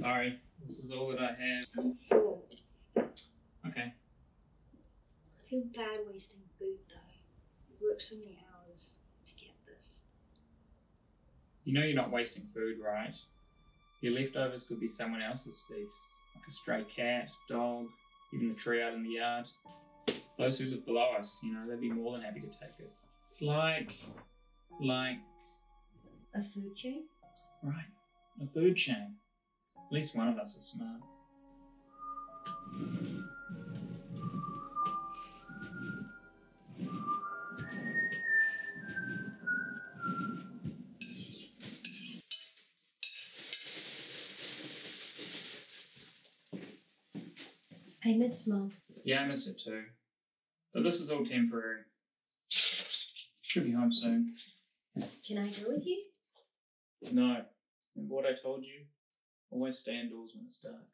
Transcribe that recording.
Sorry, this is all that I have. I'm full. Okay. I feel bad wasting food though. I worked so many hours to get this. You know you're not wasting food, right? Your leftovers could be someone else's feast, like a stray cat, dog, even the tree out in the yard. Those who live below us, you know, they'd be more than happy to take it. It's like, like, A food chain? right, a food chain. At least one of us is smart. I miss mum. Yeah, I miss it too. But this is all temporary. Should be home soon. Can I go with you? No. Remember what I told you? Always stay indoors when it's dark.